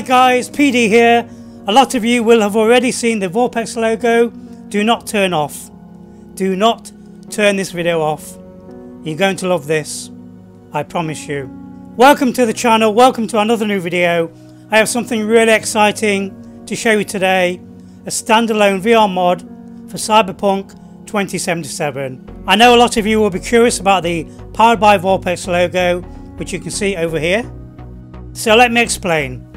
Hi guys, PD here. A lot of you will have already seen the VorpX logo. Do not turn off. Do not turn this video off. You're going to love this. I promise you. Welcome to the channel, welcome to another new video. I have something really exciting to show you today. A standalone VR mod for Cyberpunk 2077. I know a lot of you will be curious about the Powered by VorpX logo, which you can see over here. So let me explain.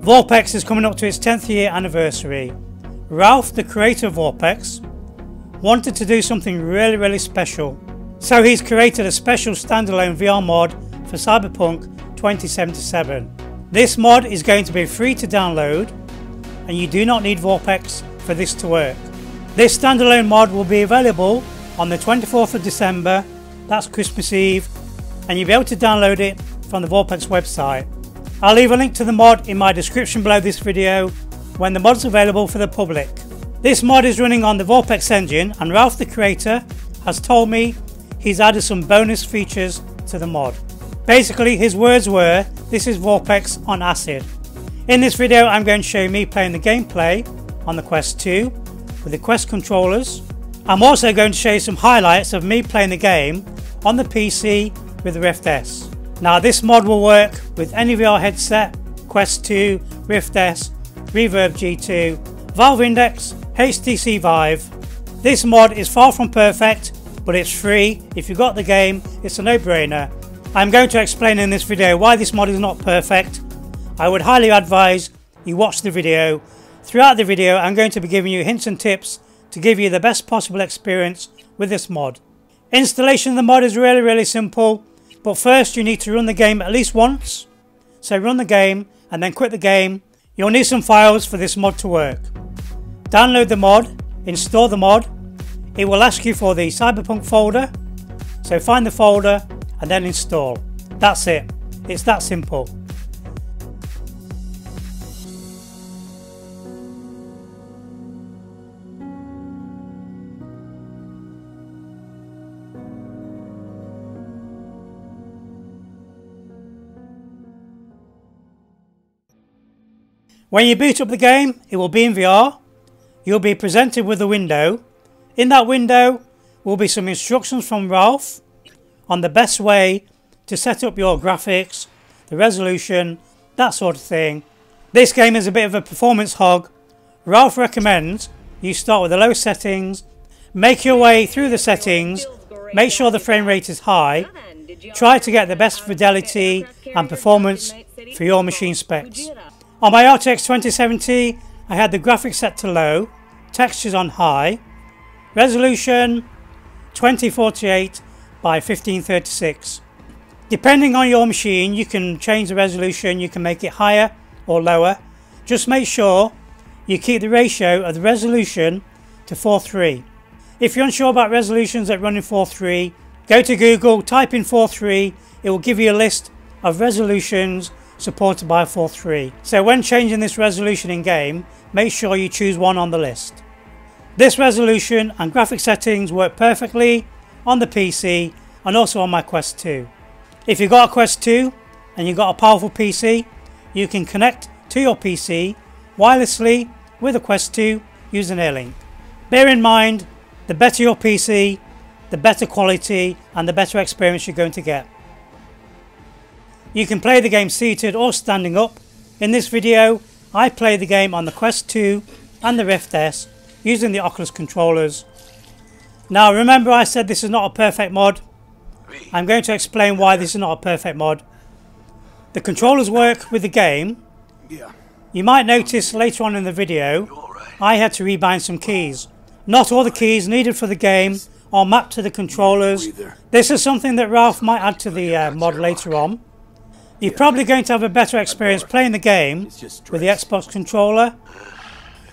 VorpX is coming up to its 10th year anniversary. Ralph, the creator of VorpX, wanted to do something really really special. So he's created a special standalone VR mod for Cyberpunk 2077. This mod is going to be free to download and you do not need VorpX for this to work. This standalone mod will be available on the 24th of December, that's Christmas Eve, and you'll be able to download it from the VorpX website. I'll leave a link to the mod in my description below this video when the mod's available for the public. This mod is running on the VorpX engine and Ralph the creator has told me he's added some bonus features to the mod. Basically his words were, this is VorpX on acid. In this video I'm going to show me playing the gameplay on the Quest 2 with the Quest controllers. I'm also going to show you some highlights of me playing the game on the PC with the Rift S. Now this mod will work with any VR headset, Quest 2, Rift S, Reverb G2, Valve Index, HTC Vive. This mod is far from perfect, but it's free. If you got the game, it's a no-brainer. I'm going to explain in this video why this mod is not perfect. I would highly advise you watch the video. Throughout the video, I'm going to be giving you hints and tips to give you the best possible experience with this mod. Installation of the mod is really, really simple. But first you need to run the game at least once. So run the game and then quit the game. You'll need some files for this mod to work. Download the mod, install the mod. It will ask you for the Cyberpunk folder. So find the folder and then install. That's it. It's that simple. When you boot up the game, it will be in VR. You'll be presented with a window. In that window will be some instructions from Ralph on the best way to set up your graphics, the resolution, that sort of thing. This game is a bit of a performance hog. Ralph recommends you start with the low settings, make your way through the settings, make sure the frame rate is high, try to get the best fidelity and performance for your machine specs. On my RTX 2070, I had the graphics set to low, textures on high, resolution 2048 by 1536. Depending on your machine, you can change the resolution, you can make it higher or lower. Just make sure you keep the ratio of the resolution to 4.3. If you're unsure about resolutions that run in 4.3, go to Google, type in 4.3, it will give you a list of resolutions supported by 4.3. So when changing this resolution in game, make sure you choose one on the list. This resolution and graphic settings work perfectly on the PC and also on my Quest 2. If you've got a Quest 2 and you've got a powerful PC, you can connect to your PC wirelessly with a Quest 2 using Airlink. Bear in mind, the better your PC, the better quality and the better experience you're going to get. You can play the game seated or standing up. In this video, I play the game on the Quest 2 and the Rift S using the Oculus controllers. Now remember I said this is not a perfect mod. I'm going to explain why this is not a perfect mod. The controllers work with the game. You might notice later on in the video, I had to rebind some keys. Not all the keys needed for the game are mapped to the controllers. This is something that Ralph might add to the uh, mod later on. You're probably going to have a better experience playing the game with the Xbox controller.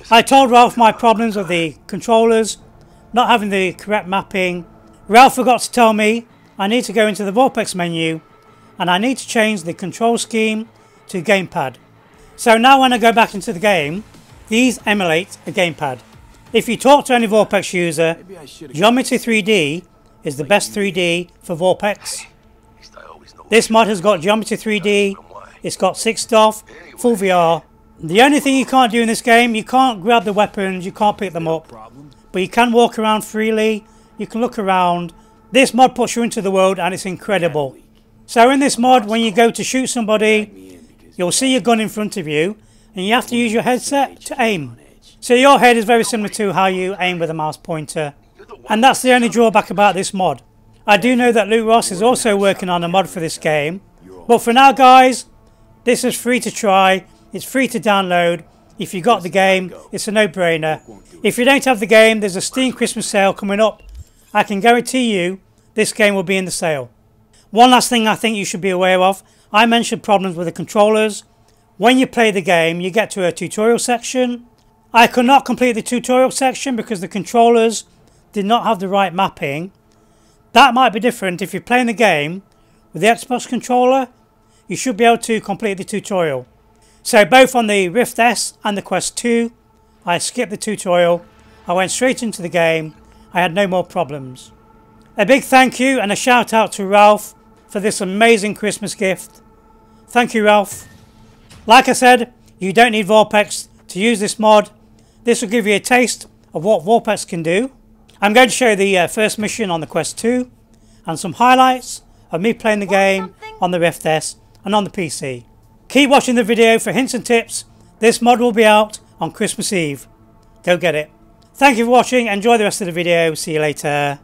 I told Ralph my problems with the controllers, not having the correct mapping. Ralph forgot to tell me I need to go into the VorpX menu and I need to change the control scheme to gamepad. So now when I go back into the game, these emulate a gamepad. If you talk to any VorpX user, Geometry 3D is the best 3D for VorpX. This mod has got Geometry 3D It's got 6DoF, full VR. The only thing you can't do in this game, you can't grab the weapons, you can't pick them up. But you can walk around freely, you can look around. This mod puts you into the world and it's incredible. So in this mod, when you go to shoot somebody, you'll see your gun in front of you and you have to use your headset to aim. So your head is very similar to how you aim with a mouse pointer. And that's the only drawback about this mod. I do know that Luke Ross is also working on a mod for this game. But for now guys, this is free to try, it's free to download. If you got the game, it's a no-brainer. If you don't have the game, there's a Steam Christmas sale coming up. I can guarantee you this game will be in the sale. One last thing I think you should be aware of. I mentioned problems with the controllers. When you play the game, you get to a tutorial section. I could not complete the tutorial section because the controllers did not have the right mapping. That might be different if you're playing the game with the Xbox controller. You should be able to complete the tutorial. So both on the Rift S and the Quest 2, I skipped the tutorial. I went straight into the game. I had no more problems. A big thank you and a shout out to Ralph for this amazing Christmas gift. Thank you Ralph. Like I said, you don't need VorpX to use this mod. This will give you a taste of what VorpX can do. I'm going to show you the uh, first mission on the Quest 2 and some highlights of me playing the game on the Rift S and on the PC. Keep watching the video for hints and tips. This mod will be out on Christmas Eve. Go get it. Thank you for watching. Enjoy the rest of the video. See you later.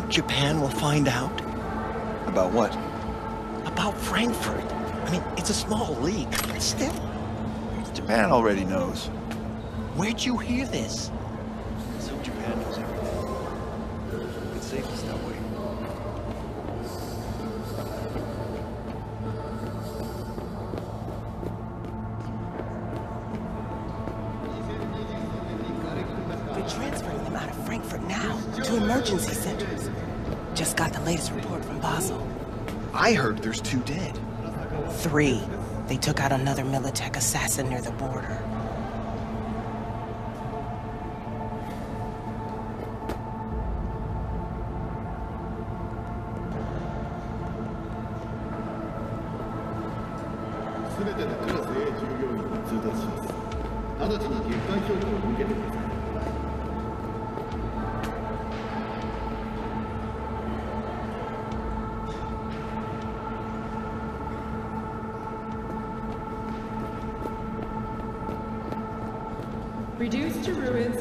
Think Japan will find out? About what? About Frankfurt. I mean, it's a small league, but still. Japan already knows. Where'd you hear this? Three. They took out another Militech assassin near the border.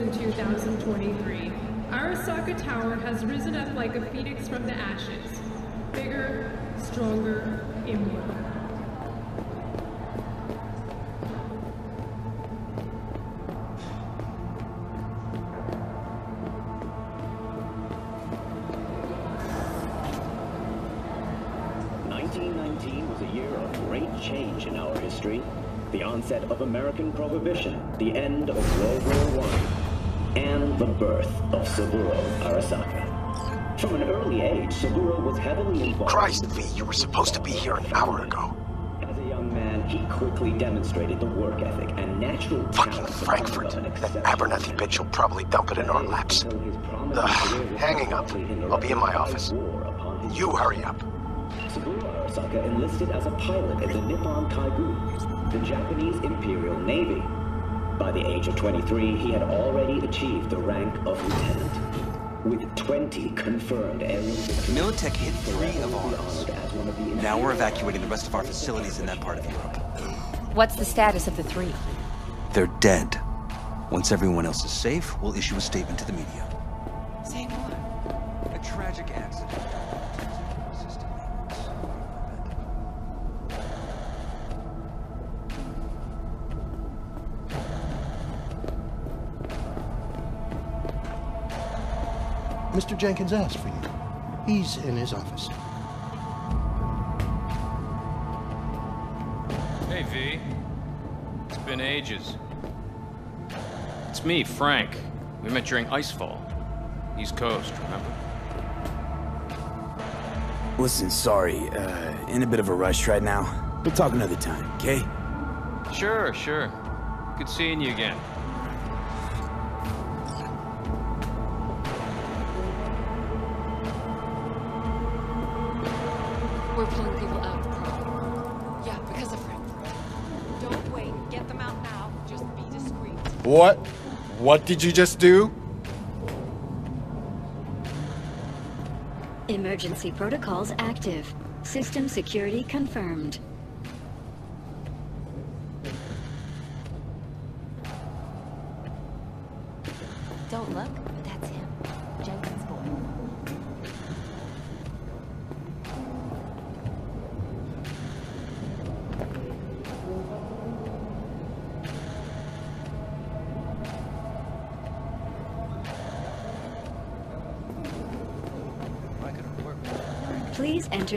In 2023, Arasaka Tower has risen up like a phoenix from the ashes. Bigger, stronger, immortal. Nineteen nineteen was a year of great change in our history. The onset of American Prohibition, the end of World War I, and the birth of Saburo Arasaka. From an early age, Saburo was heavily involved. Christ, V, you were supposed to be here an hour ago. As a young man, he quickly demonstrated the work ethic and natural Fucking Frankfurt. That Abernathy bitch will probably dump it in our laps. Ugh, hanging up. I'll be in my office. war upon his You hurry up. Saburo Arasaka enlisted as a pilot in the Nippon Kaigun, the Japanese Imperial Navy. By the age of 23, he had already achieved the rank of lieutenant. With 20 confirmed aerial Militech hit three of ours. honored as one of the Now we're evacuating the rest of our facilities in that part of Europe. What's the status of the three? They're dead. Once everyone else is safe, we'll issue a statement to the media. Mr. Jenkins asked for you. He's in his office. Hey, V. It's been ages. It's me, Frank. We met during Icefall. East Coast, remember? Listen, sorry, uh, in a bit of a rush right now. We'll talk another time, okay? Sure, sure. Good seeing you again. What? What did you just do? Emergency protocols active. System security confirmed.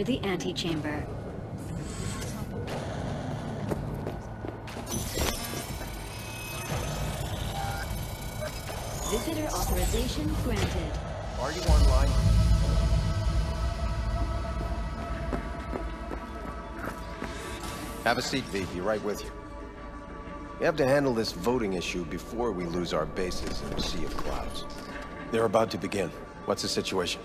The antechamber. Visitor authorization granted. Are you online? Have a seat, V. Be right with you. We have to handle this voting issue before we lose our bases in a sea of clouds. They're about to begin. What's the situation?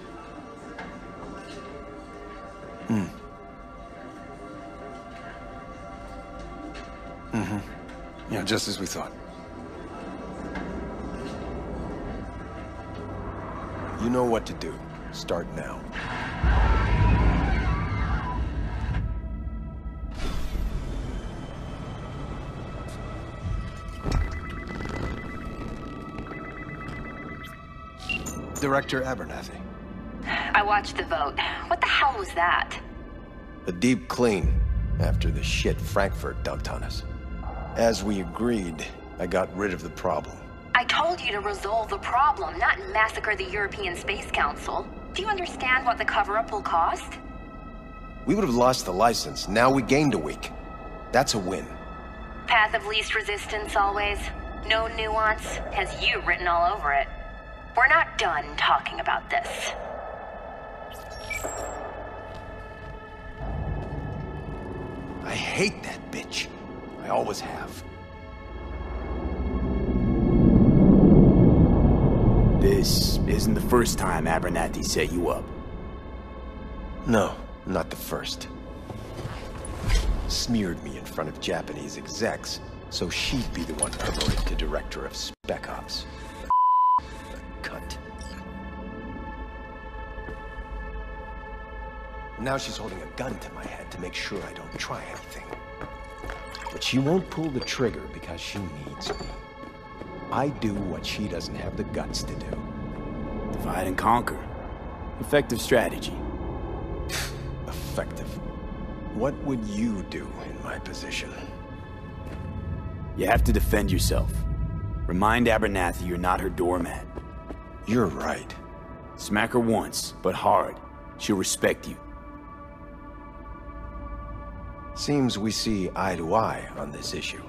Just as we thought. You know what to do. Start now. Director Abernathy. I watched the vote. What the hell was that? A deep clean after the shit Frankfurt dumped on us. As we agreed, I got rid of the problem. I told you to resolve the problem, not massacre the European Space Council. Do you understand what the cover-up will cost? We would have lost the license. Now we gained a week. That's a win. Path of least resistance always. No nuance. Has you written all over it. We're not done talking about this. I hate that bitch. I always have. This isn't the first time Abernathy set you up. No, not the first. Smeared me in front of Japanese execs, so she'd be the one promoted to Director of Spec Ops. Cunt. Now she's holding a gun to my head to make sure I don't try anything. But she won't pull the trigger because she needs me. I do what she doesn't have the guts to do. Divide and conquer. Effective strategy. Effective. What would you do in my position? You have to defend yourself. Remind Abernathy you're not her doormat. You're right. Smack her once, but hard. She'll respect you. Seems we see eye to eye on this issue.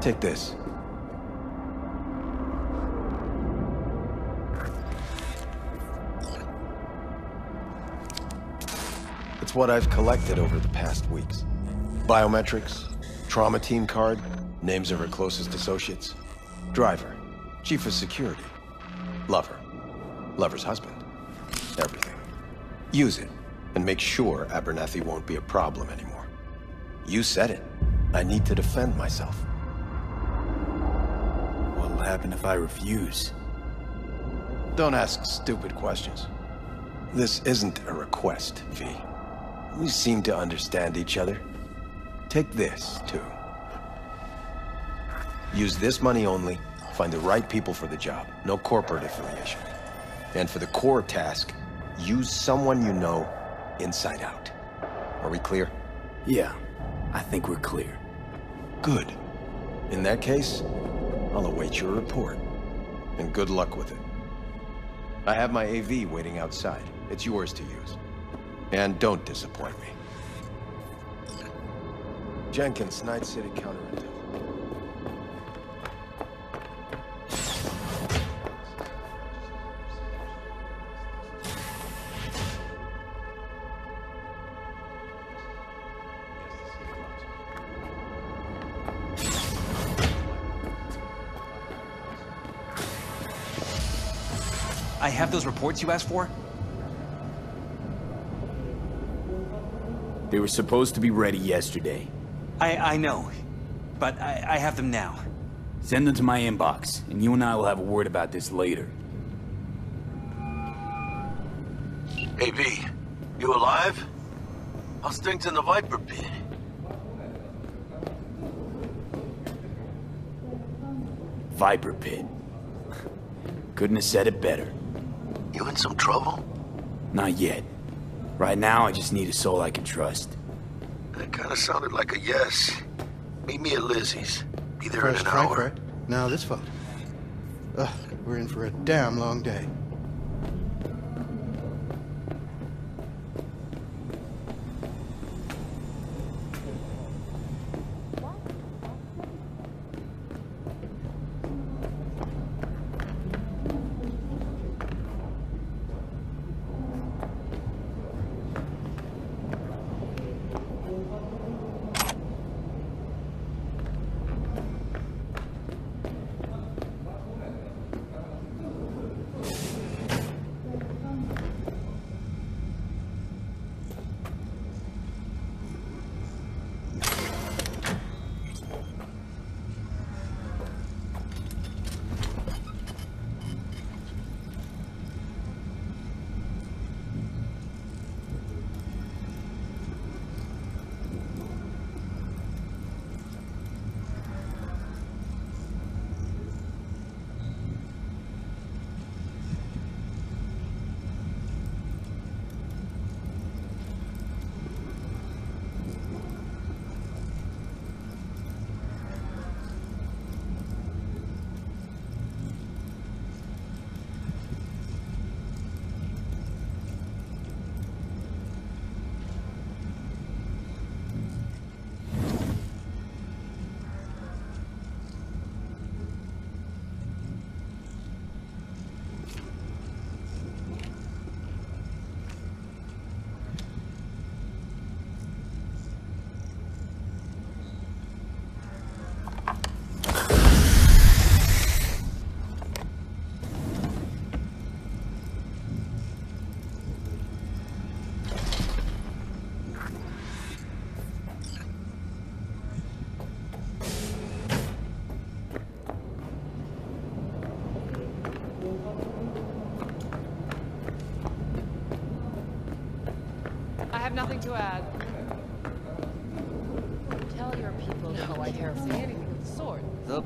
Take this. It's what I've collected over the past weeks. Biometrics, trauma team card, names of her closest associates, driver, chief of security, lover, lover's husband, everything. Use it, and make sure Abernathy won't be a problem anymore. You said it. I need to defend myself. What'll happen if I refuse? Don't ask stupid questions. This isn't a request, V. We seem to understand each other. Take this, too. Use this money only, find the right people for the job, no corporate affiliation. And for the core task, use someone you know inside out. Are we clear? Yeah, I think we're clear. Good. In that case, I'll await your report. And good luck with it. I have my AV waiting outside. It's yours to use. And don't disappoint me. Jenkins, Night City Counterintel. Have those reports you asked for? They were supposed to be ready yesterday. I, I know, but I, I have them now. Send them to my inbox, and you and I will have a word about this later. Hey, V. You alive? How's things in the Viper Pit? Viper Pit. Couldn't have said it better. You in some trouble? Not yet. Right now, I just need a soul I can trust. That kind of sounded like a yes. Meet me at Lizzie's. Be there First in an Frankfurt, hour. now this phone. Ugh, we're in for a damn long day.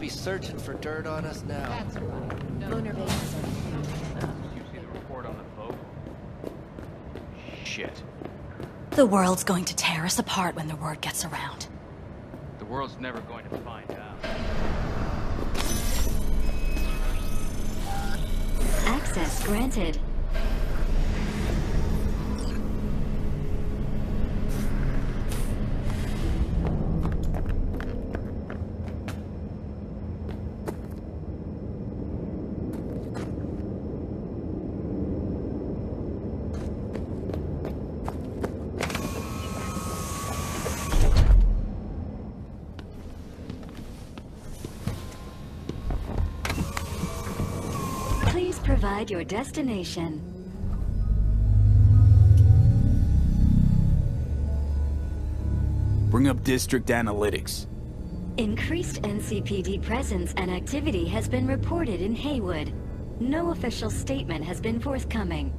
Be searching for dirt on us now. That's right. No. Lunar base. You see the report on the boat? Shit. The world's going to tear us apart when the word gets around. The world's never going to find out. Access granted. Your destination. Bring up district analytics. Increased NCPD presence and activity has been reported in Heywood. No official statement has been forthcoming.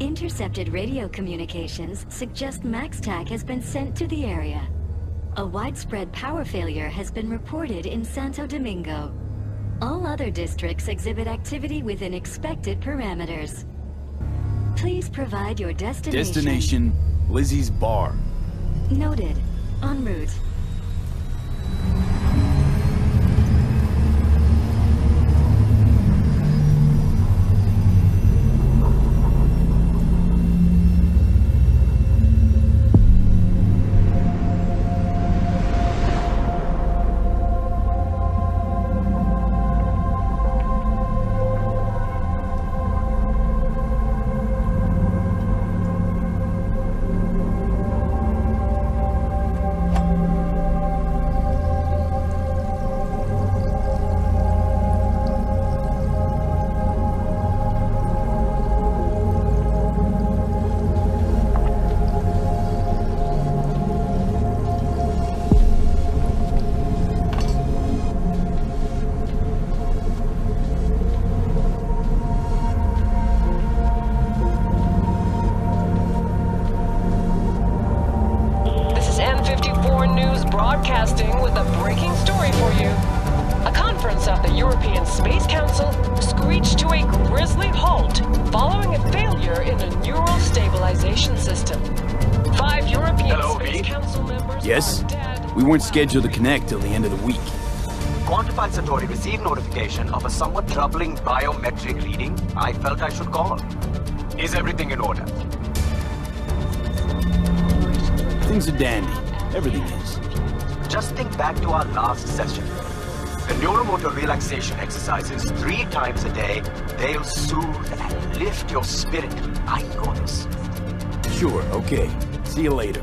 Intercepted radio communications suggest MaxTac has been sent to the area. A widespread power failure has been reported in Santo Domingo. All other districts exhibit activity within expected parameters. Please provide your destination. Destination, Lizzie's Bar. Noted. En route. Broadcasting with a breaking story for you. A conference of the European Space Council screeched to a grisly halt following a failure in a neural stabilization system. Five European Space Council members Yes? We weren't scheduled to connect till the end of the week. Quantified Satori received notification of a somewhat troubling biometric reading. I felt I should call. Is everything in order? Things are dandy. Everything is. Just think back to our last session. The neuromotor relaxation exercises three times a day, they'll soothe and lift your spirit. I know this. Sure, okay. See you later.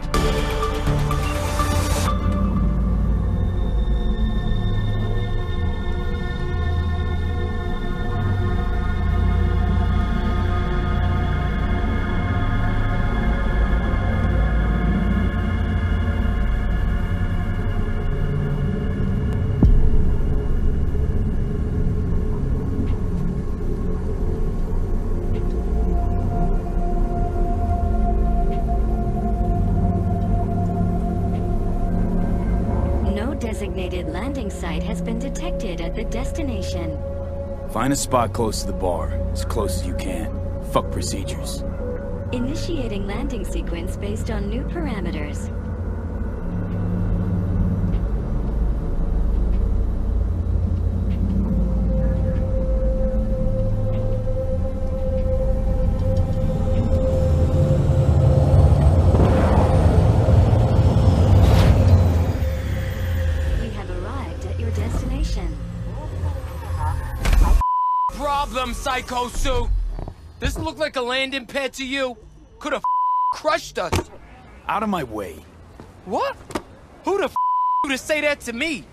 Destination. Find a spot close to the bar, as close as you can. Fuck procedures. Initiating landing sequence based on new parameters. Psycho Suit! This look like a landing pad to you? Could have crushed us. Out of my way. What? Who the you to say that to me?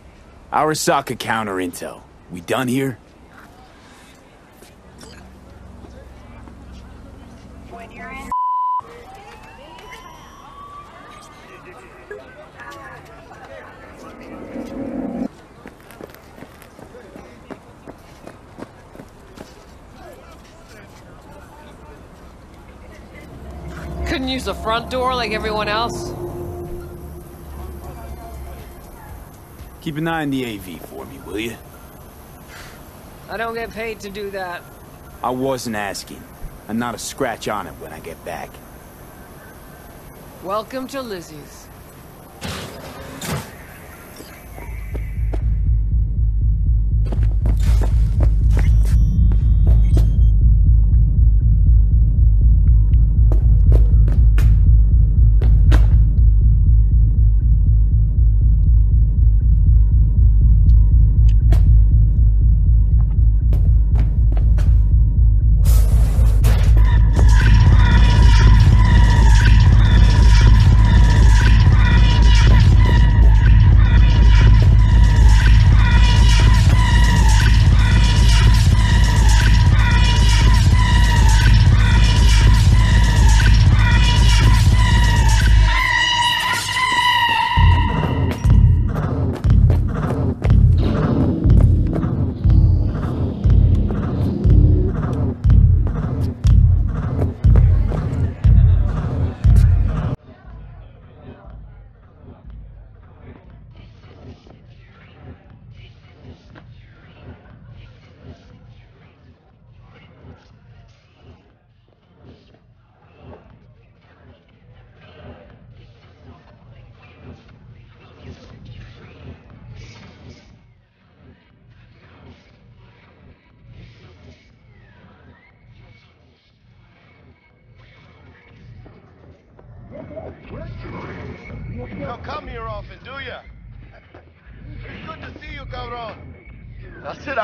Our Arasaka counter intel. We done here? Couldn't use the front door like everyone else? Keep an eye on the AV for me, will you? I don't get paid to do that. I wasn't asking. And not a scratch on it when I get back. Welcome to Lizzie's.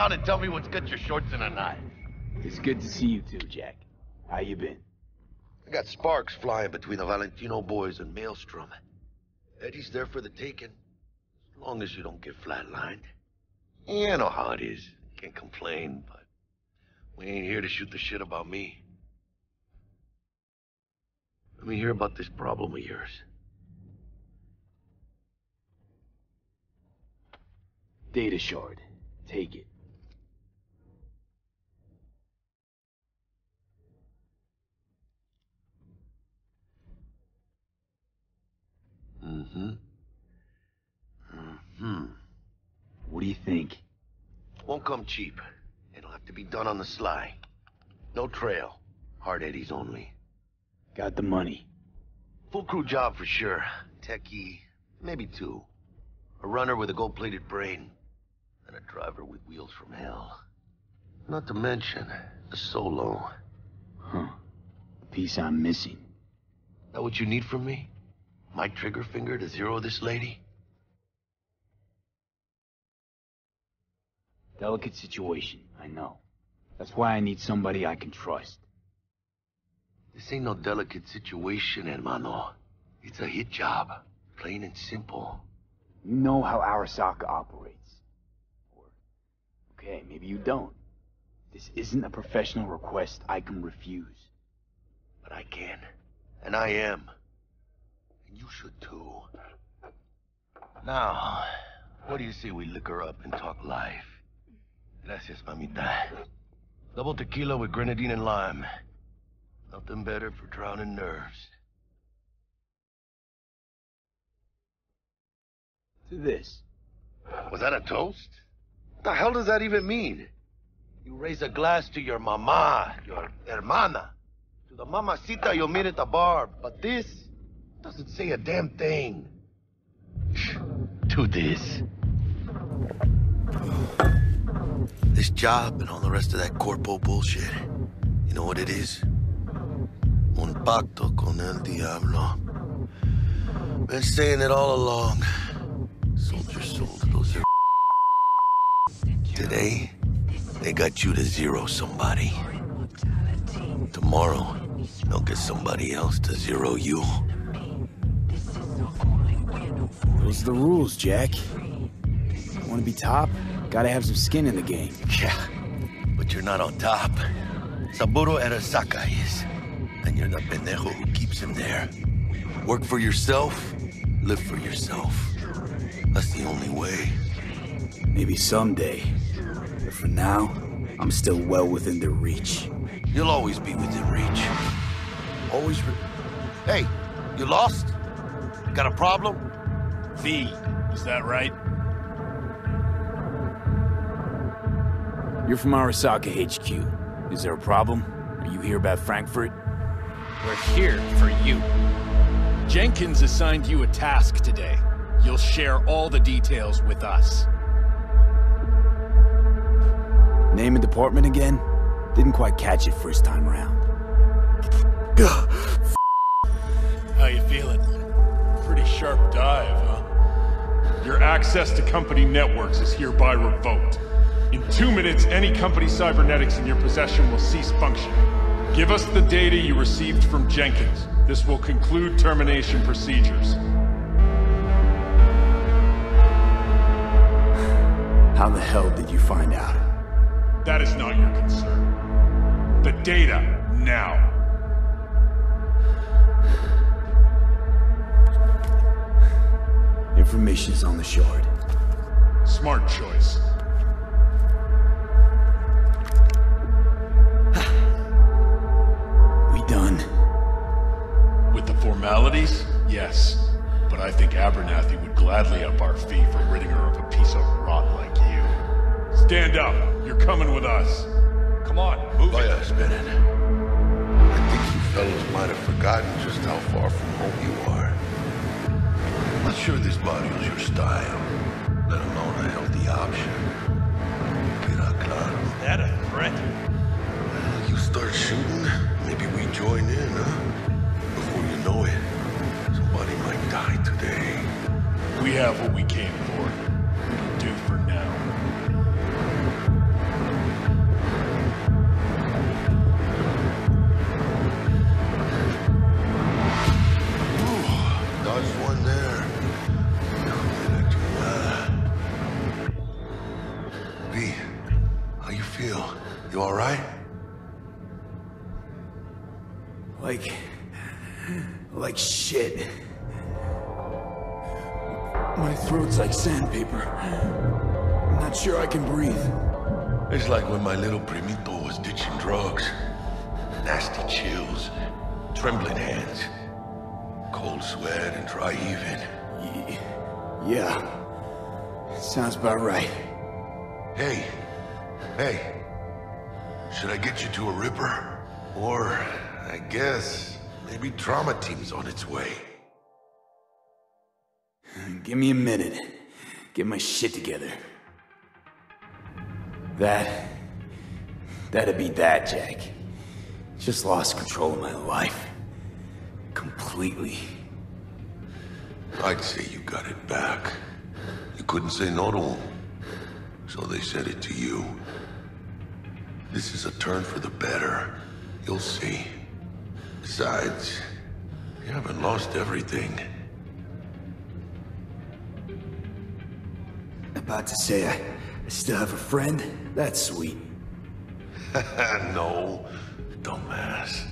Now sit down and tell me what's got your shorts in a knot. It's good to see you too, Jack. How you been? I got sparks flying between the Valentino boys and Maelstrom. Eddie's there for the taking, as long as you don't get flatlined. Yeah, I know how it is. Can't complain, but we ain't here to shoot the shit about me. Let me hear about this problem of yours. Data shard. Take it. Mm-hmm. What do you think? Won't come cheap. It'll have to be done on the sly. No trail. Hard eddies only. Got the money. Full crew job for sure. Techie, maybe two. A runner with a gold-plated brain. And a driver with wheels from hell. Not to mention, a solo. Huh. Piece I'm missing. That what you need from me? My trigger finger to zero this lady? Delicate situation, I know. That's why I need somebody I can trust. This ain't no delicate situation, hermano. It's a hit job. Plain and simple. You know how Arasaka operates. Or, okay, maybe you don't. This isn't a professional request I can refuse. But I can. And I am. And you should too. Now, what do you say we liquor up and talk life? Gracias, mamita. Double tequila with grenadine and lime. Nothing better for drowning nerves. To this. Was that a toast? What the hell does that even mean? You raise a glass to your mama, your hermana, to the mamacita you'll meet at the bar, but this doesn't say a damn thing. to this. This job and all the rest of that corpo bullshit. You know what it is? Un pacto con el diablo. Been saying it all along. Sold your soul to those here. Today, they got you to zero somebody. Tomorrow, they'll get somebody else to zero you. Those are the rules, Jack. Want to be top? Gotta have some skin in the game. Yeah, but you're not on top. Saburo Arasaka is. And you're the pendejo who keeps him there. Work for yourself, live for yourself. That's the only way. Maybe someday. But for now, I'm still well within their reach. You'll always be within reach. Always re- Hey, you lost? Got a problem? V, is that right? You're from Arasaka HQ. Is there a problem? Are you here about Frankfurt? We're here for you. Jenkins assigned you a task today. You'll share all the details with us. Name and department again? Didn't quite catch it first time around. How you feeling? Pretty sharp dive? Your access to company networks is hereby revoked. In two minutes, any company cybernetics in your possession will cease functioning. Give us the data you received from Jenkins. This will conclude termination procedures. How the hell did you find out? That is not your concern. The data, now. Information's on the shard. Smart choice. We done? With the formalities, yes. But I think Abernathy would gladly up our fee for ridding her of a piece of rot like you. Stand up. You're coming with us. Come on, move Vaya, it. esperen. I think you fellows might have forgotten just how far from home you are. Not sure this body's your style, let alone a healthy option. Queda claro. Is that a threat? You start shooting, maybe we join in, huh? Before you know it, somebody might die today. We have what we came for. You alright? Like... like shit. My throat's like sandpaper. I'm not sure I can breathe. It's like when my little primito was ditching drugs. Nasty chills, trembling hands, cold sweat and dry heaving. Yeah. Sounds about right. Hey, hey, should I get you to a Ripper? Or, I guess, maybe Trauma Team's on its way. Give me a minute. Get my shit together. That... That'd be that, Jack. Just lost control of my life. Completely. I'd say you got it back. You couldn't say no to them. So they said it to you. This is a turn for the better. You'll see. Besides, you haven't lost everything. About to say I, I still have a friend? That's sweet. no, dumbass.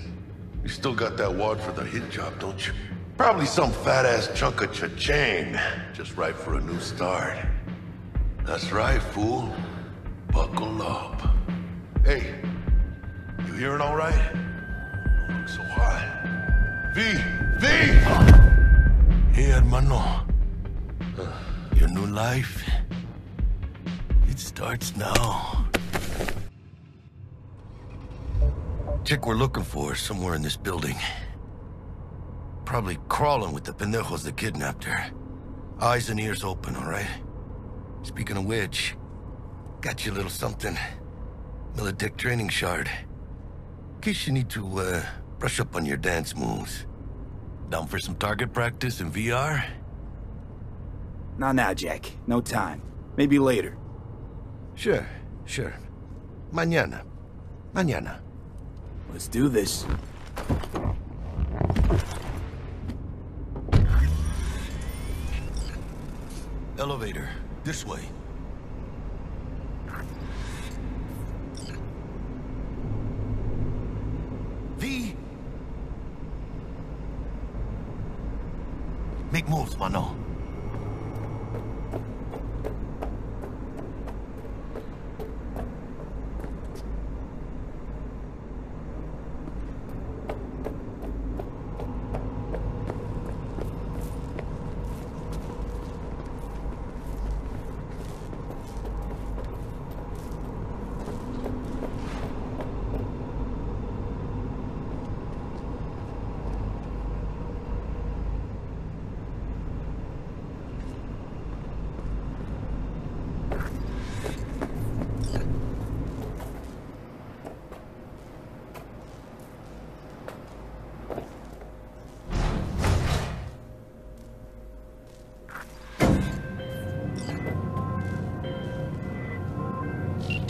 You still got that wad for the hit job, don't you? Probably some fat-ass chunk of cha-ching. Just right for a new start. That's right, fool. Buckle up. Hey, you hearing all right? Don't look so hot. V! V! Hey, hermano. Uh, your new life, it starts now. Chick we're looking for is somewhere in this building. Probably crawling with the pendejos that kidnapped her. Eyes and ears open, all right? Speaking of which, got you a little something. Militech training shard. In case you need to, uh, brush up on your dance moves. Down for some target practice in VR? Not now, Jack. No time. Maybe later. Sure, sure. Mañana. Mañana. Let's do this. Elevator. This way. V! Make moves,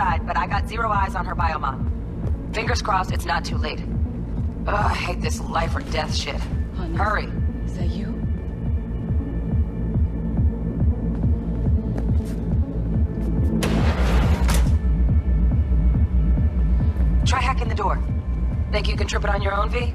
Inside, but I got zero eyes on her biomon. Fingers crossed it's not too late. Ugh, I hate this life or death shit. Hurry. Is that you? Try hacking the door. Think you can trip it on your own, V?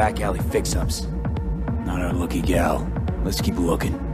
Back alley fix-ups. Not our lucky gal. Let's keep looking.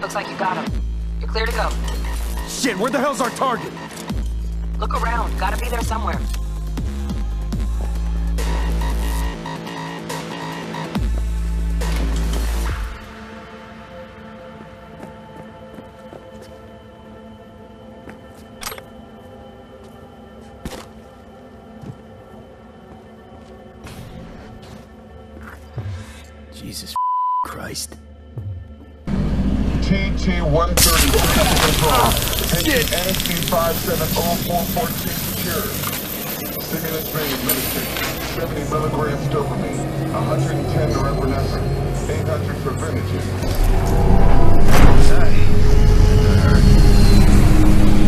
Looks like you got him. You're clear to go. Shit, where the hell's our target? Look around. Gotta be there somewhere. NSC 570414 secure. Stimulus rate administered. 70 milligrams dopamine. 110 norepinephrine. 800 for Venogen.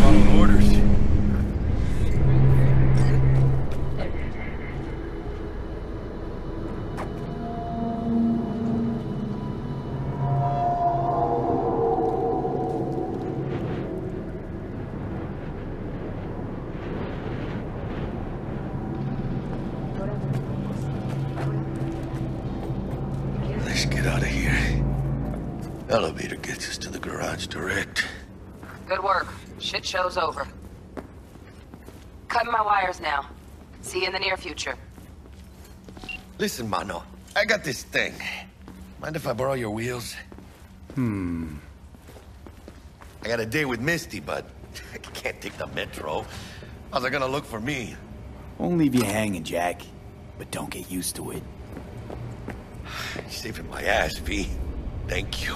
Following orders. Listen, Mano, I got this thing. Mind if I borrow your wheels? Hmm. I got a date with Misty, but I can't take the metro. How's it gonna look for me? Won't leave you hanging, Jack. But don't get used to it. You're saving my ass, V. Thank you.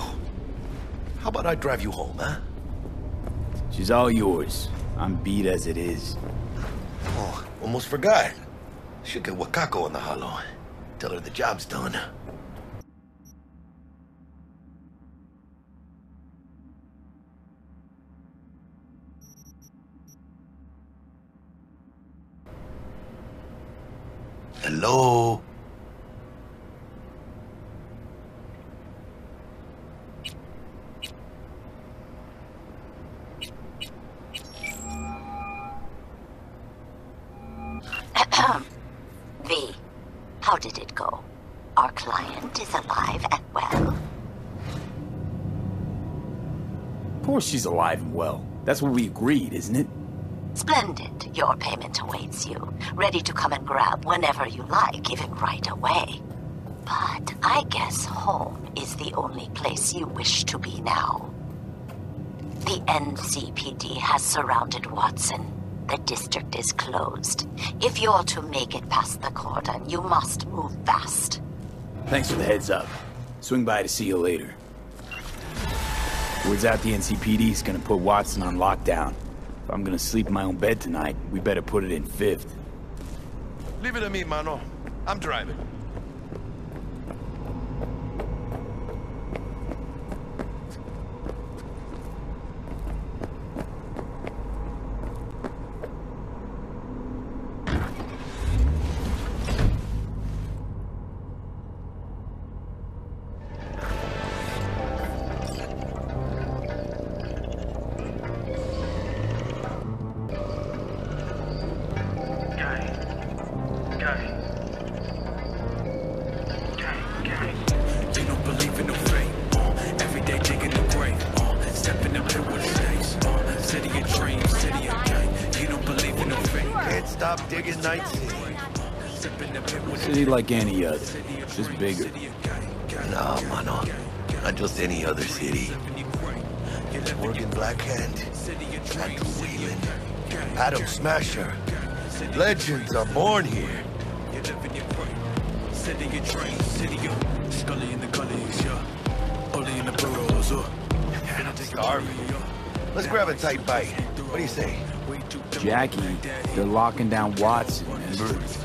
How about I drive you home, huh? She's all yours. I'm beat as it is. Oh, almost forgot. Should get Wakako on the holo. Tell her the job's done. Hello? Of course she's alive and well. That's what we agreed, isn't it? Splendid. Your payment awaits you, ready to come and grab whenever you like, even right away. But I guess home is the only place you wish to be now. The NCPD has surrounded Watson. The district is closed. If you're to make it past the cordon, you must move fast. Thanks for the heads up. Swing by to see you later. Word's out the NCPD's gonna put Watson on lockdown. If I'm gonna sleep in my own bed tonight, we better put it in fifth. Leave it to me, mano. I'm driving. Like any other, just bigger. No, mano. Not just any other city. Morgan Blackhand, Andrew Whelan, Adam Smasher. Legends are born here. City of dreams, city Scully in the gullies, yeah. Bully in the burrows, uh. Starving. Let's grab a tight bite. What do you say? Jackie, they're locking down Watson, remember?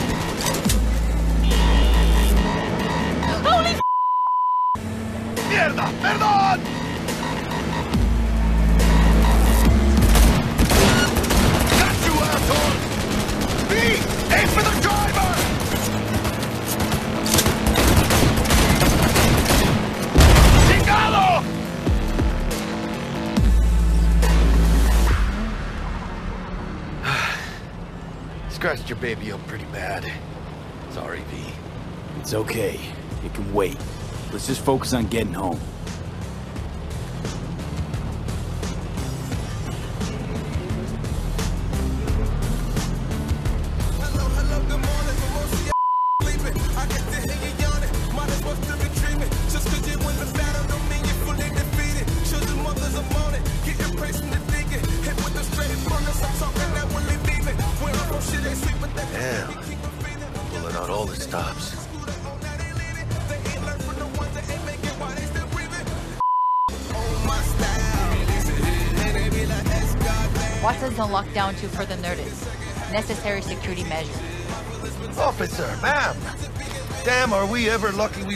¡Mierda! ¡Perdón! Got you, asshole! B! Aim for the driver! ¡Chingado! Scratched your baby up pretty bad. Sorry, V. It's okay. It can wait. Let's just focus on getting home.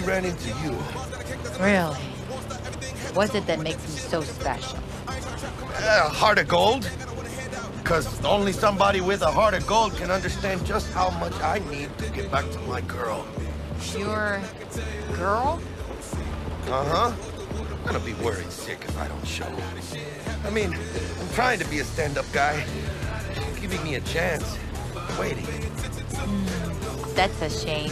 Ran into you. Really? What's it that makes me so special? Uh, heart of gold? Because only somebody with a heart of gold can understand just how much I need to get back to my girl. Your girl? Uh-huh. I'm gonna be worried sick if I don't show. I mean, I'm trying to be a stand-up guy. Giving me a chance. Waiting. That's a shame.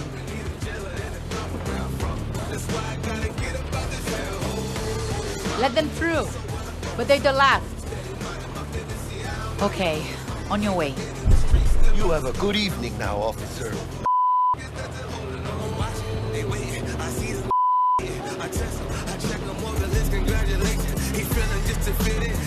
Let them through. But they're the last. Okay, on your way. You have a good evening now, officer.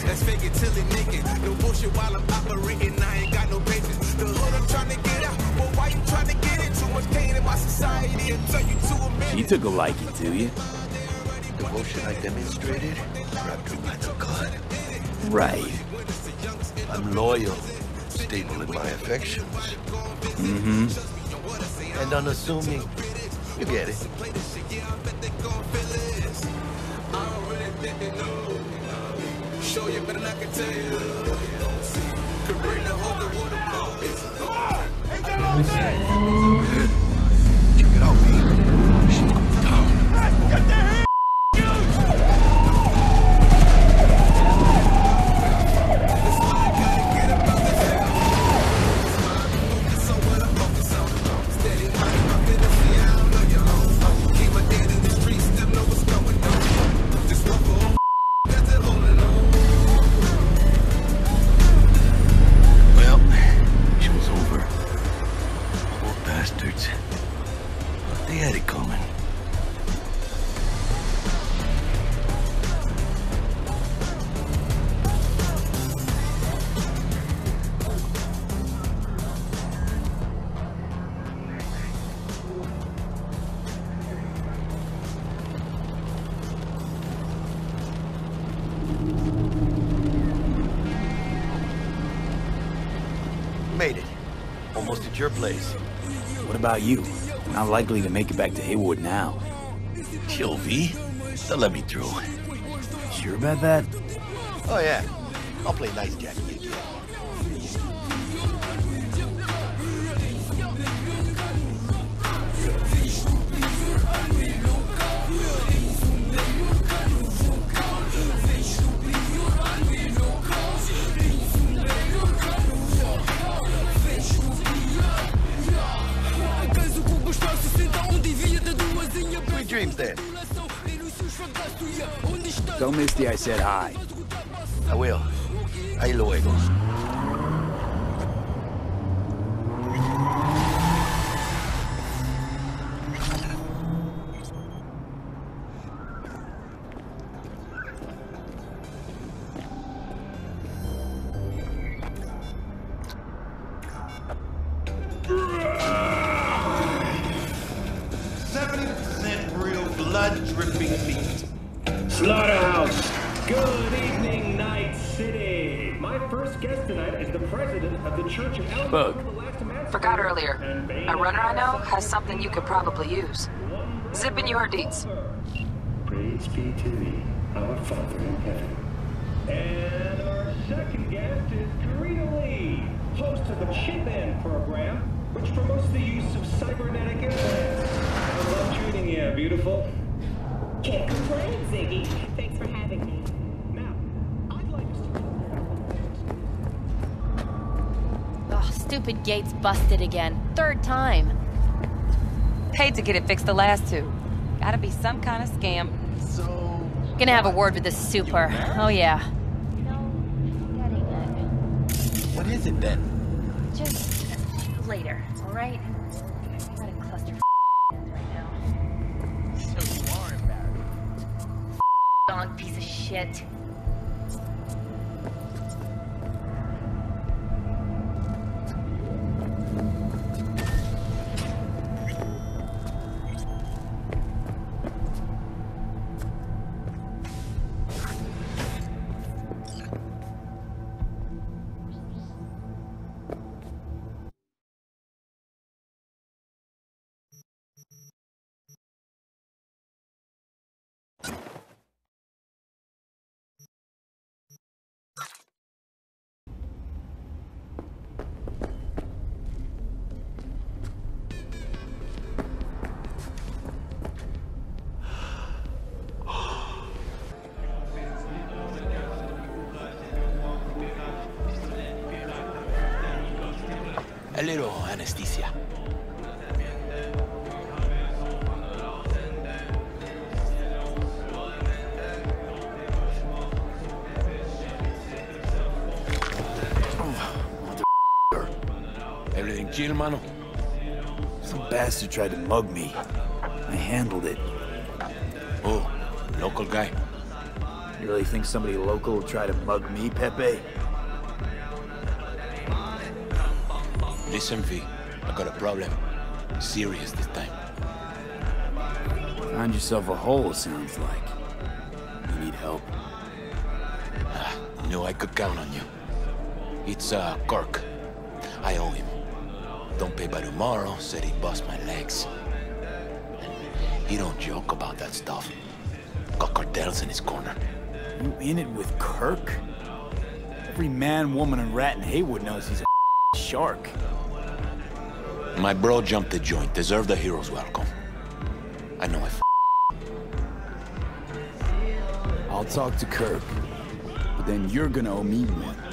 Let's fake it till it make it. No bullshit while I'm operating. I ain't got no patience. The hood I'm trying to get out. But why you trying to get it? Too much pain in my society. I tell you She took a liking to you. Devotion I demonstrated grabbed her by the gut. Right. I'm loyal, stable in my affections. Mm-hmm. And unassuming. You get it. Show you better not can tell you. Check about you? Not likely to make it back to Heywood now. Chill, V. They'll let me through. Sure about that? Oh, yeah. I'll play nice, Jackie. again. Then. Tell Misty I said hi. I will. Ahí luego. In. Praise be to thee, our Father in heaven. And our second guest is Karina Lee, host of the Chip In program, which promotes the use of cybernetic implants. I love treating you, beautiful. Can't complain, Ziggy. Thanks for having me. Ugh, oh, stupid gate's busted again. Third time. Paid to get it fixed the last two. Gotta be some kind of scam. Gonna have a word with the super. Oh yeah. What is it, then? Just later, alright? I got a cluster right now. So you are embarrassed. Dog piece of shit. Little anesthesia. Oh, Everything chill, mano? Some bastard tried to mug me. I handled it. Oh, local guy. You really think somebody local will try to mug me, Pepe? Listen, V. I got a problem. Serious this time. Find yourself a hole, sounds like. You need help? Knew I could count on you. It's, uh, Kirk. I owe him. Don't pay by tomorrow, said he'd bust my legs. He don't joke about that stuff. Got cartels in his corner. You in it with Kirk? Every man, woman, and rat in Heywood knows he's a shark. My bro jumped the joint. Deserved a hero's welcome. I know I I'll talk to Kirk. But then you're gonna owe me one.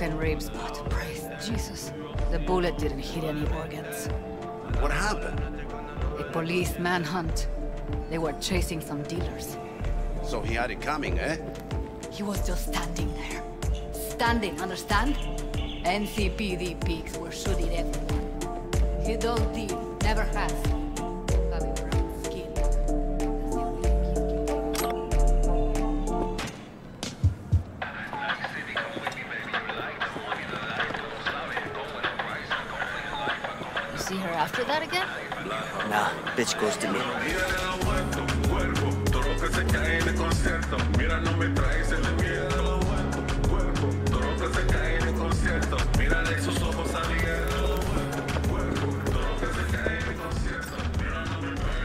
Broken ribs, but praise Jesus, the bullet didn't hit any organs. What happened? A police manhunt. They were chasing some dealers. So he had it coming, eh? He was just standing there. Standing, understand? NCPD peaks were shooting everyone. He don't deal, never has. Her after that again? Nah, bitch goes to me.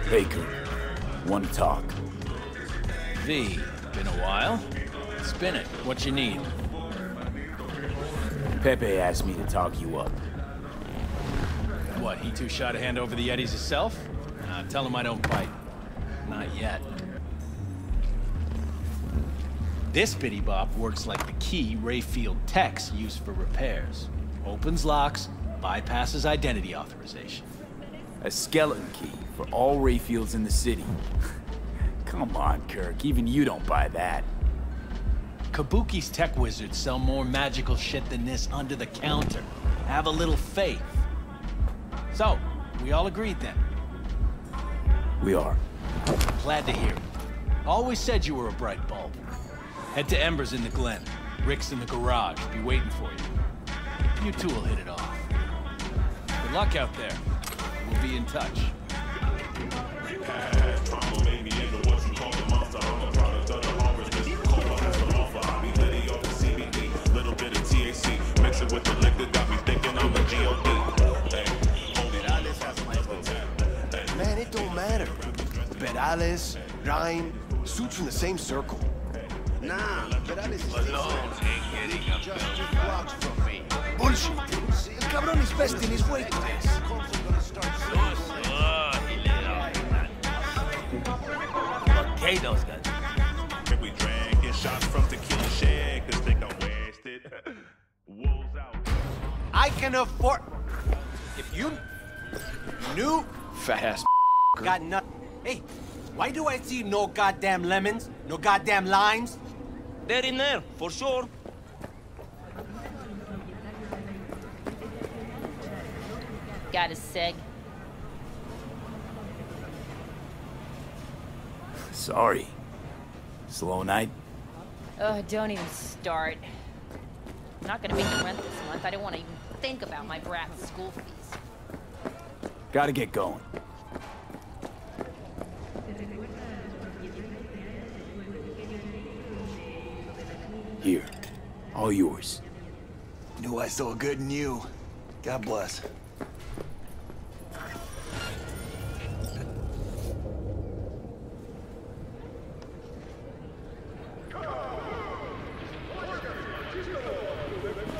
Baker, want to talk. V, been a while? Spin it. What you need? Pepe asked me to talk you up. What, he too shot a hand over the eddies himself? Nah, tell him I don't fight. Not yet. This bitty bop works like the key Rayfield techs use for repairs. Opens locks, bypasses identity authorization. A skeleton key for all Rayfields in the city. Come on, Kirk. Even you don't buy that. Kabuki's tech wizards sell more magical shit than this under the counter. Have a little faith. So, we all agreed then? We are. Glad to hear it. Always said you were a bright bulb. Head to Embers in the Glen. Rick's in the garage. Be waiting for you. You two will hit it off. Good luck out there. We'll be in touch. with the liquor got me thinking I'm a G.O.D. don't matter. Perales, Rhyme, suits from the same circle. Nah, Perales is Malone ain't getting up just two blocks from me. Bullshit. El cabrón is best in his weight class. Okay, those guys. Can we drinking shots from tequila shed? Cause think I'm wasted. Wolves out. I can afford. If you knew. Fat ass. Got nothing. Hey, why do I see no goddamn lemons? No goddamn limes? They're in there, for sure. Got a seg. Sorry. Slow night? Oh, don't even start. I'm not gonna make the rent this month. I don't want to even think about my brat's school fees. Gotta get going. All yours. Knew I saw good in you. God bless.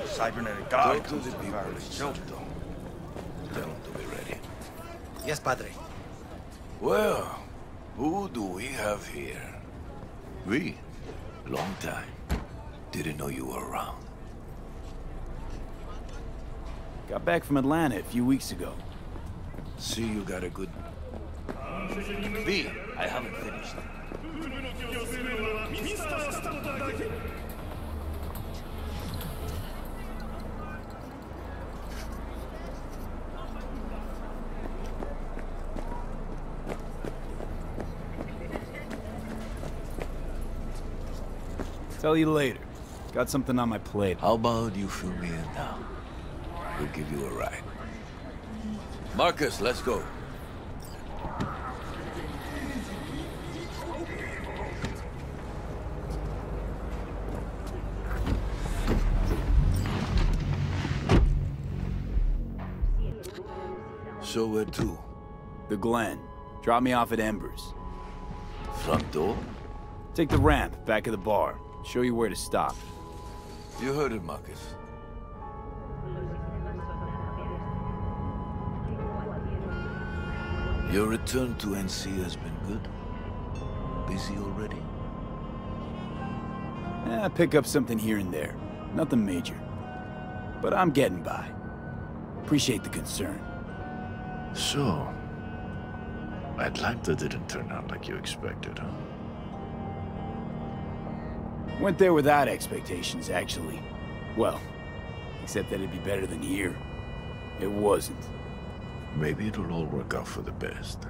Cybernetic dog. Go to the people's children. Tell them to be ready. Yes, Padre. Well, who do we have here? We? Long time. Didn't know you were around. Got back from Atlanta a few weeks ago. See you got a good... V, I haven't finished. Tell you later. Got something on my plate. How about you fill me in now? We'll give you a ride. Marcus, let's go. So where to? The Glen. Drop me off at Embers. Front door? Take the ramp, back of the bar. Show you where to stop. You heard it, Marcus. Your return to NC has been good? Busy already? Eh, pick up something here and there. Nothing major. But I'm getting by. Appreciate the concern. So, Atlanta didn't turn out like you expected, huh? Went there without expectations, actually. Well, except that it'd be better than here. It wasn't. Maybe it'll all work out for the best.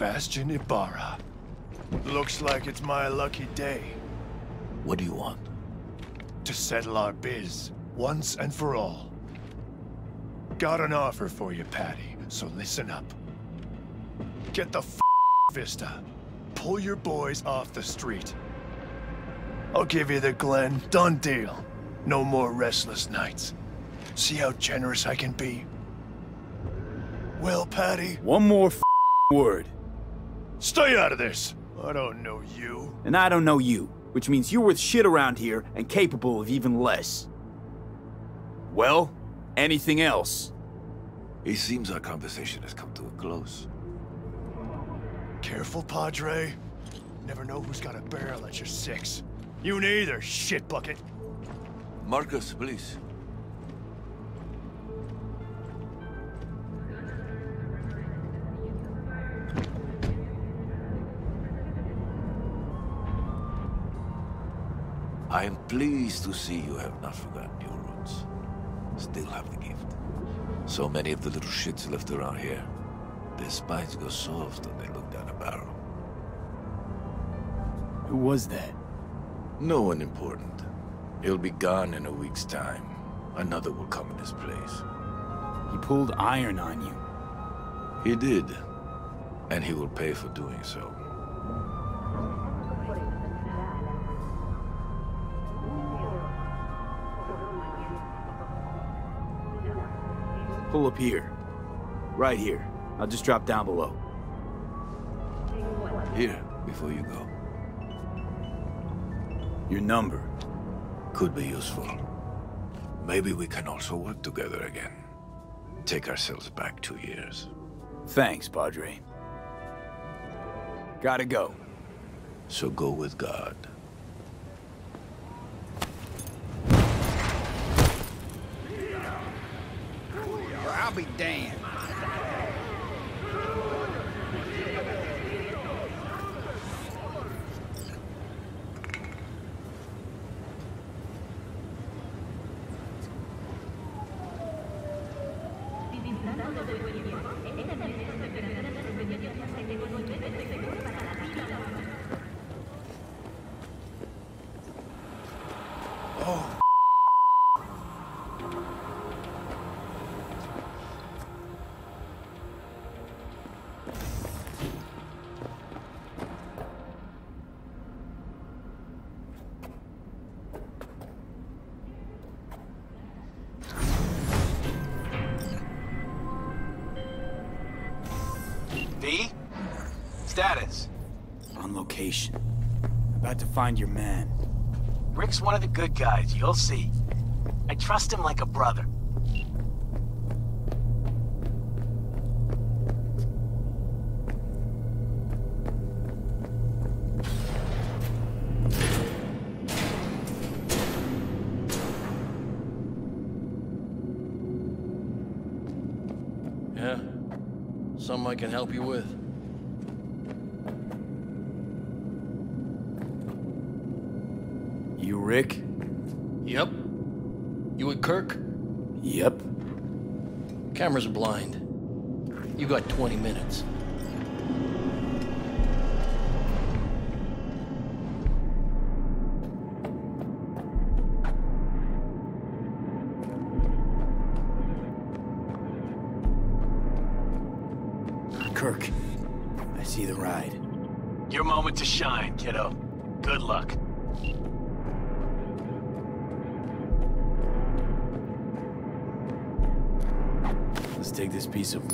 Sebastian Ibarra. Looks like it's my lucky day. What do you want? To settle our biz, once and for all. Got an offer for you, Patty, so listen up. Get the f Vista. Pull your boys off the street. I'll give you the Glen. Done deal. No more restless nights. See how generous I can be? Well, Patty? One more f word. Stay out of this! I don't know you. And I don't know you, which means you're worth shit around here and capable of even less. Well, anything else? It seems our conversation has come to a close. Careful, Padre. Never know who's got a barrel at your six. You neither, shit bucket. Marcus, please. I am pleased to see you have not forgotten your roots. Still have the gift. So many of the little shits left around here. Their spines go soft when they look down a barrel. Who was that? No one important. He'll be gone in a week's time. Another will come in his place. He pulled iron on you. He did. And he will pay for doing so. Up here. Right here. I'll just drop down below. Here, before you go. Your number. Could be useful. Maybe we can also work together again. Take ourselves back two years. Thanks, Padre. Gotta go. So go with God. Well, I'll be damned. On location. About to find your man. Rick's one of the good guys, you'll see. I trust him like a brother. Yeah? Something I can help you with. You Rick? Yep. You with Kirk? Yep. Cameras are blind. You got 20 minutes.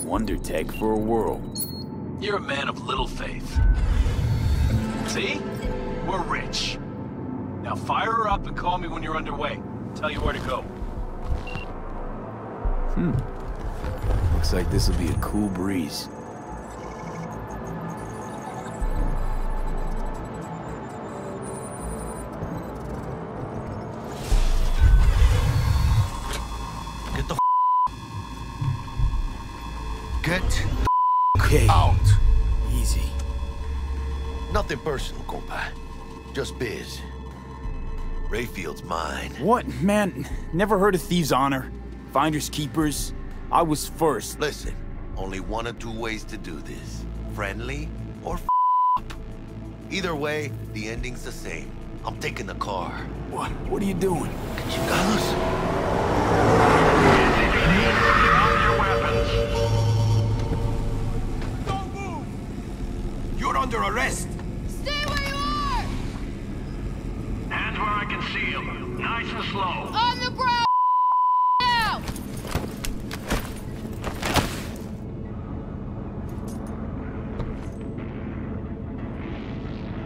This wonder tech for a whirl. You're a man of little faith. See? We're rich. Now fire her up and call me when you're underway. Tell you where to go. Hmm. Looks like this will be a cool breeze. What? Man, never heard of Thieves' Honor? Finders Keepers? I was first. Listen, only one or two ways to do this. Friendly or f up. Either way, the ending's the same. I'm taking the car. What? What are you doing? Chingados. You're under arrest. Stay where you are! Hands where I can see them. Nice and slow. On the ground! Now!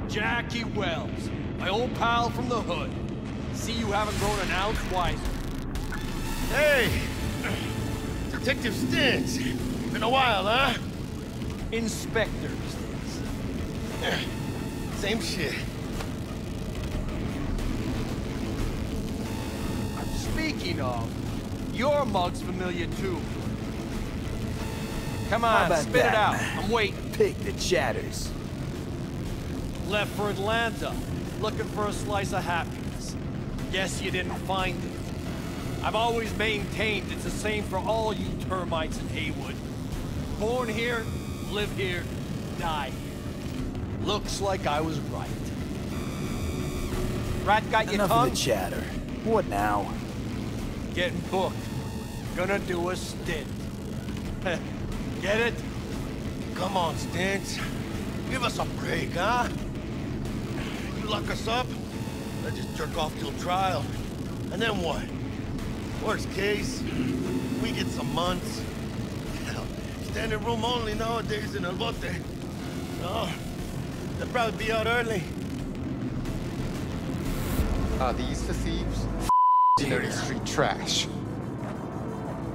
Jackie Wells, my old pal from the hood. See you haven't grown an ounce wiser. Hey! Detective Stintz. Been a while, huh? Inspector Same shit. Of, your mug's familiar too. Come on, spit that? it out. I'm waiting. Pick the chatters. Left for Atlanta, looking for a slice of happiness. Guess you didn't find it. I've always maintained it's the same for all you termites in Heywood. Born here, live here, die here. Looks like I was right. Rat got your Enough tongue? of the chatter. What now? Getting booked. Gonna do a stint. Get it? Come on, Stintz. Give us a break, huh? You lock us up, I just jerk off till trial. And then what? Worst case, we get some months. Hell, standing room only nowadays in El Bote. No, they'll probably be out early. Are these the thieves? Dirty street trash.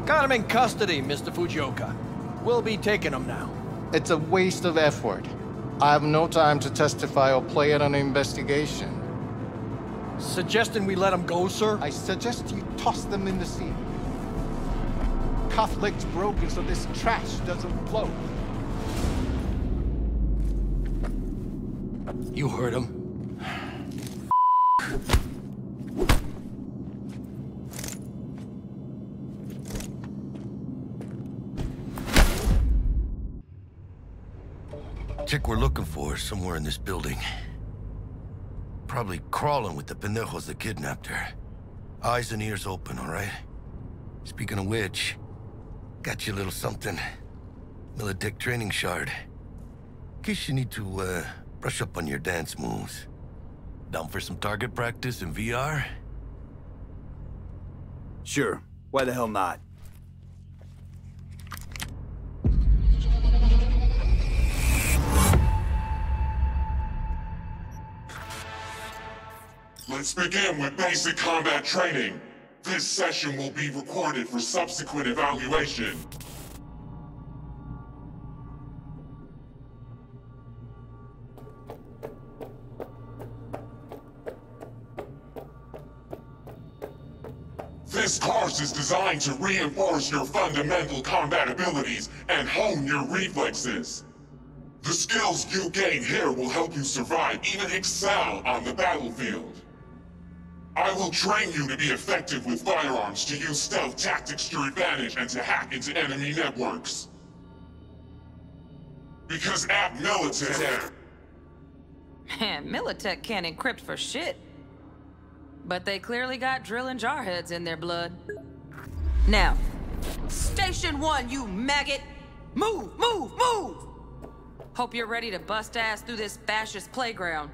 Got him in custody, Mr. Fujioka. We'll be taking him now. It's a waste of effort. I have no time to testify or play in an investigation. Suggesting we let him go, sir? I suggest you toss them in the sea. Cuff leg's broken so this trash doesn't float. You heard him. Chick we're looking for is somewhere in this building. Probably crawling with the pendejos that kidnapped her. Eyes and ears open, all right? Speaking of which, got you a little something. Militech training shard. In case you need to, uh, brush up on your dance moves. Down for some target practice in VR? Sure. Why the hell not? Let's begin with basic combat training. This session will be recorded for subsequent evaluation. This course is designed to reinforce your fundamental combat abilities and hone your reflexes. The skills you gain here will help you survive, even excel on the battlefield. I will train you to be effective with firearms, to use stealth tactics to your advantage, and to hack into enemy networks. Because at Militech... Man, Militech can't encrypt for shit. But they clearly got drill and jarheads in their blood. Now, Station 1, you maggot! Move, move, move! Hope you're ready to bust ass through this fascist playground.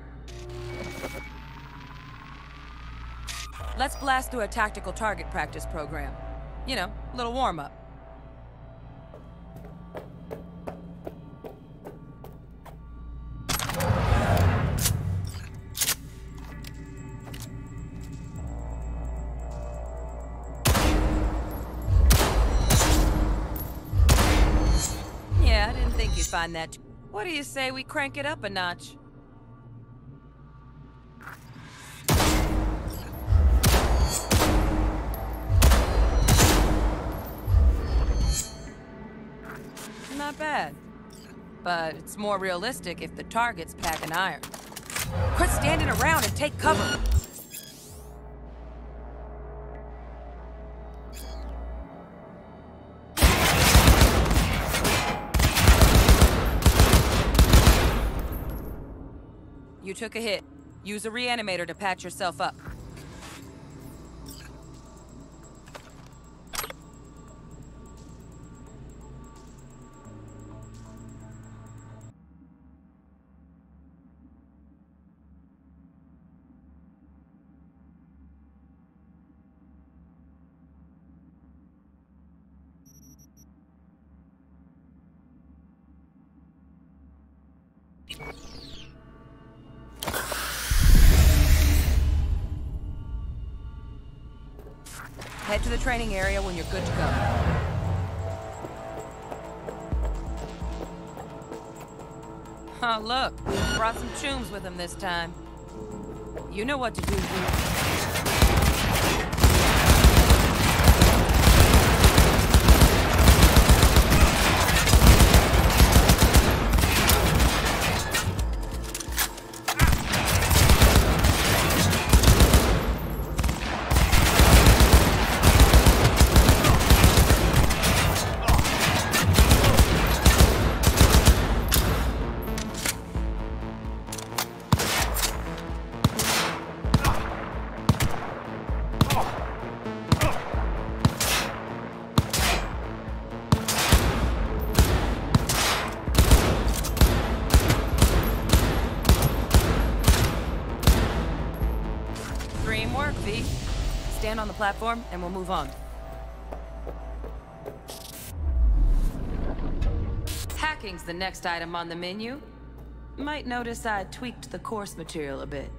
Let's blast through a tactical target practice program. You know, a little warm-up. Yeah, I didn't think you'd find that. What do you say we crank it up a notch? Not bad. But it's more realistic if the target's packing iron. Quit standing around and take cover! You took a hit. Use a reanimator to patch yourself up. Head to the training area when you're good to go. Oh, look. Brought some chooms with him this time. You know what to do. Platform and we'll move on. Hacking's the next item on the menu. Might notice I tweaked the course material a bit.